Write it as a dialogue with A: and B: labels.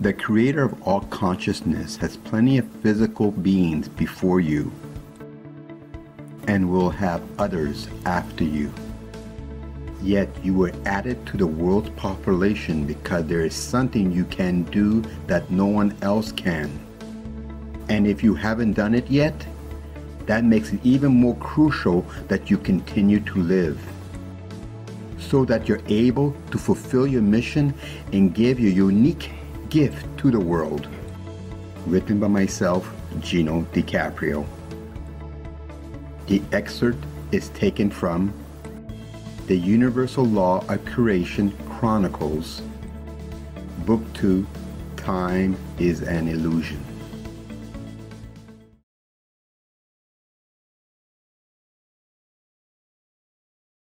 A: The creator of all consciousness has plenty of physical beings before you and will have others after you. Yet you were added to the world's population because there is something you can do that no one else can. And if you haven't done it yet, that makes it even more crucial that you continue to live so that you're able to fulfill your mission and give your unique gift to the world. Written by myself, Gino DiCaprio. The excerpt is taken from The Universal Law of Creation Chronicles, Book 2 Time is an Illusion.